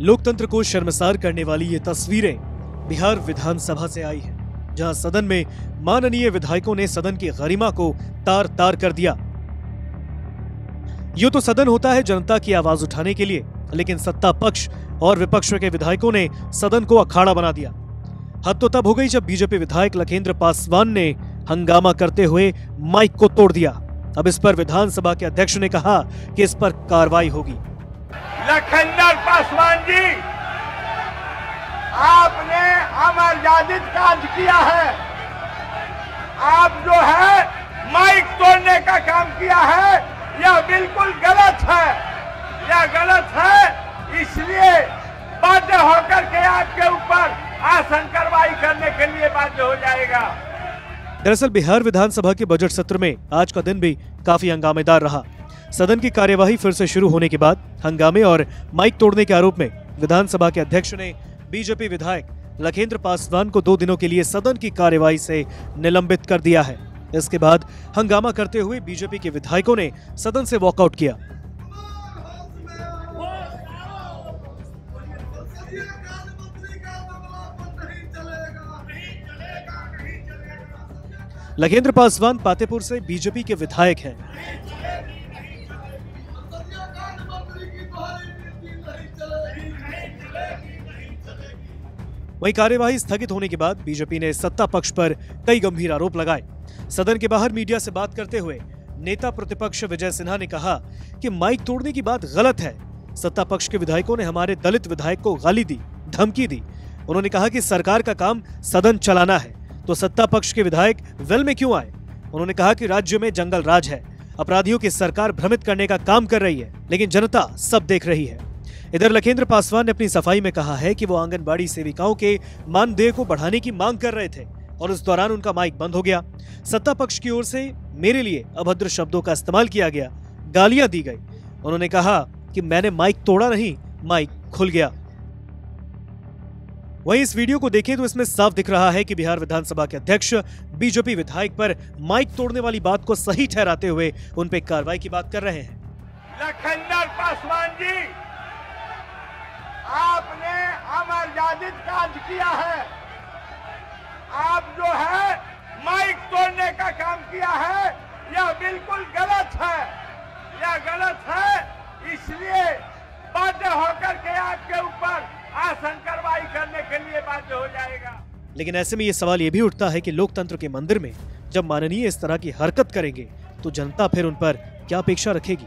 लोकतंत्र को शर्मसार करने वाली ये तस्वीरें बिहार विधानसभा से आई हैं, जहाँ सदन में माननीय विधायकों ने सदन की गरिमा को तार तार कर दिया। यूँ तो सदन होता है जनता की आवाज़ उठाने के लिए लेकिन सत्ता पक्ष और विपक्ष के विधायकों ने सदन को अखाड़ा बना दिया। हद तो तब हो गई जब बीजेपी विधायक लखेंद्र पासवान ने हंगामा करते हुए माइक को तोड़ दिया। अब इस पर विधानसभा के अध्यक्ष ने कहा कि इस पर कार्रवाई होगी। लखनदर पासवान जी, आपने अमरजादित काज किया है। आप जो है, माइक तोड़ने का काम किया है, यह बिल्कुल गलत है। यह गलत है, इसलिए बाध्य होकर के आपके ऊपर आसन कार्रवाई करने के लिए बाध्य हो जाएगा। दरअसल बिहार विधानसभा के बजट सत्र में आज का दिन भी काफ़ी हंगामेदार रहा। सदन की कार्यवाही फिर से शुरू होने के बाद हंगामे और माइक तोड़ने के आरोप में विधानसभा के अध्यक्ष ने बीजेपी विधायक लखेंद्र पासवान को दो दिनों के लिए सदन की कार्यवाही से निलंबित कर दिया है। इसके बाद हंगामा करते हुए बीजेपी के विधायकों ने सदन से वॉकआउट किया। लखेंद्र पासवान पातेपुर से बीजेपी के विधायक हैं। वहीं कार्यवाही स्थगित होने के बाद बीजेपी ने सत्ता पक्ष पर कई गंभीर आरोप लगाए। सदन के बाहर मीडिया से बात करते हुए नेता प्रतिपक्ष विजय सिन्हा ने कहा कि माइक तोड़ने की बात गलत है। सत्ता पक्ष के विधायकों ने हमारे दलित विधायक को गाली दी, धमकी दी। उन्होंने कहा कि सरकार का काम सदन चलाना है तो सत्ता पक्ष के विधायक वेल में क्यों आए? उन्होंने कहा कि राज्य में जंगल राज है। अपराधियों की सरकार भ्रमित करने का काम कर रही है, लेकिन जनता सब देख रही है। इधर लखेंद्र पासवान ने अपनी सफ़ाई में कहा है कि वो आंगनबाड़ी सेविकाओं के मानदेय को बढ़ाने की मांग कर रहे थे और उस दौरान उनका माइक बंद हो गया। सत्ता पक्ष की ओर से मेरे लिए अभद्र शब्दों का इस्तेमाल किया गया। गालियाँ दी गई। उन्होंने कहा कि मैंने माइक तोड़ा नहीं, माइक खुल गया। वहीं इस वीडियो को देखें तो इसमें साफ़ दिख रहा है कि बिहार विधानसभा के अध्यक्ष, बीजेपी विधायक पर माइक तोड़ने वाली बात को सही ठहराते हुए उन पर कार्रवाई की बात कर रहे हैं। लखनदर पासवान जी अमरजादित काज किया है। आप जो है, माइक तोड़ने का काम किया है, यह बिल्कुल गलत है। यह गलत है, इसलिए बाध्य होकर के आपके ऊपर आसन कार्रवाई करने के लिए बाध्य हो जाएगा। लेकिन ऐसे में ये सवाल ये भी उठता है कि लोकतंत्र के मंदिर में जब माननीय इस तरह की हरकत करेंगे तो जनता फिर उन पर क्या अपेक्षा रखेगी?